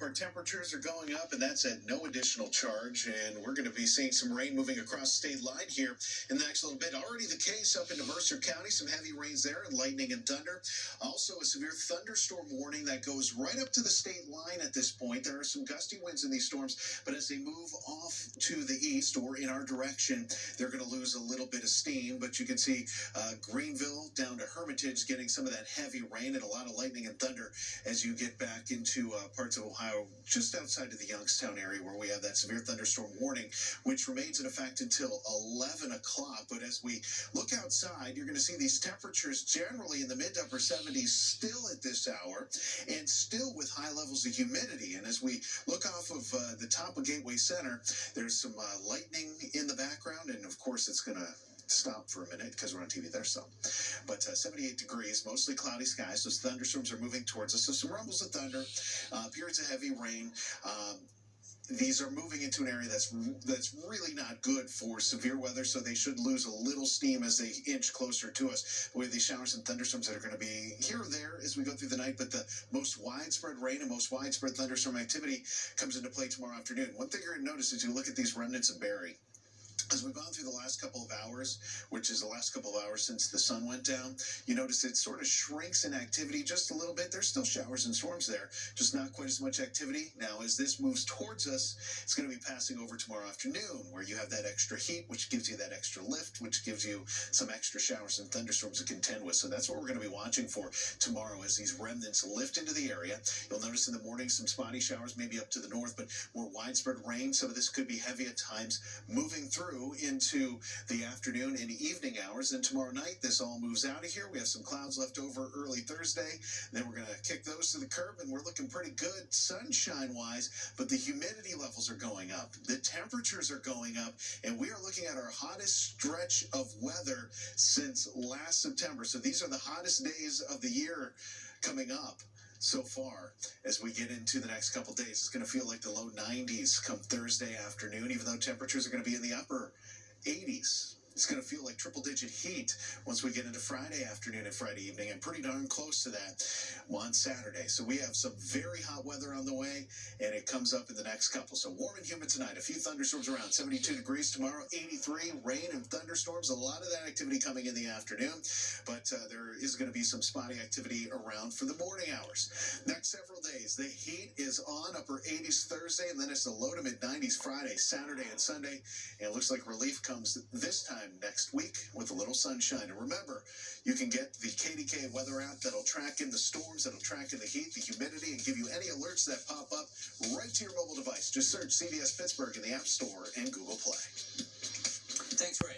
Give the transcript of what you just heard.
Our temperatures are going up, and that's at no additional charge. And we're going to be seeing some rain moving across state line here in the next little bit. Already the case up into Mercer County, some heavy rains there, and lightning and thunder. Also, a severe thunderstorm warning that goes right up to the state line at this point. There are some gusty winds in these storms, but as they move off to the east or in our direction, they're going to lose a little bit of steam. But you can see uh, Greenville down to Hermitage getting some of that heavy rain and a lot of lightning and thunder as you get back into uh, parts of Ohio just outside of the Youngstown area where we have that severe thunderstorm warning, which remains in effect until 11 o'clock. But as we look outside, you're going to see these temperatures generally in the mid to upper 70s still at this hour and still with high levels of humidity. And as we look off of uh, the top of Gateway Center, there's some uh, lightning in the background, and of course, it's going to stop for a minute because we're on TV there so but uh, 78 degrees mostly cloudy skies those thunderstorms are moving towards us so some rumbles of thunder uh, periods of heavy rain um, these are moving into an area that's that's really not good for severe weather, so they should lose a little steam as they inch closer to us. With these showers and thunderstorms that are going to be here or there as we go through the night, but the most widespread rain and most widespread thunderstorm activity comes into play tomorrow afternoon. One thing you're going to notice is you look at these remnants of Barry as we've gone through the last couple of hours, which is the last couple of hours since the sun went down, you notice it sort of shrinks in activity just a little bit. There's still showers and storms there, just not quite as much activity. Now, as this moves towards us, it's going to be passing over tomorrow afternoon, where you have that extra heat, which gives you that extra lift, which gives you some extra showers and thunderstorms to contend with. So that's what we're going to be watching for tomorrow as these remnants lift into the area. You'll notice in the morning some spotty showers, maybe up to the north, but more widespread rain. Some of this could be heavy at times, moving through into the afternoon and evening hours. And tomorrow night, this all moves out of here. We have some clouds left over early Thursday. Then we're going to kick those to the curb, and we're looking pretty good sunshine wise. But the humidity levels are going up, the temperatures are going up, and we are looking at our hottest stretch of weather since last September. So these are the hottest days of the year coming up so far as we get into the next couple days. It's going to feel like the low 90s come Thursday afternoon, even though temperatures are going to be in the upper 80s. It's going to feel like triple digit heat once we get into Friday afternoon and Friday evening, and pretty darn close to that on Saturday. So we have some very hot weather on the way, and it comes up in the next couple. So warm and humid tonight. A few thunderstorms around 72 degrees tomorrow, 83 rain and thunderstorms. A lot of that activity coming in the afternoon, but uh, there is going to be some spotty activity around for the morning hours. The heat is on upper 80s Thursday, and then it's the low to mid 90s Friday, Saturday, and Sunday. And it looks like relief comes this time next week with a little sunshine. And remember, you can get the KDKA weather app that'll track in the storms, that'll track in the heat, the humidity, and give you any alerts that pop up right to your mobile device. Just search CBS Pittsburgh in the App Store and Google Play. Thanks, Ray.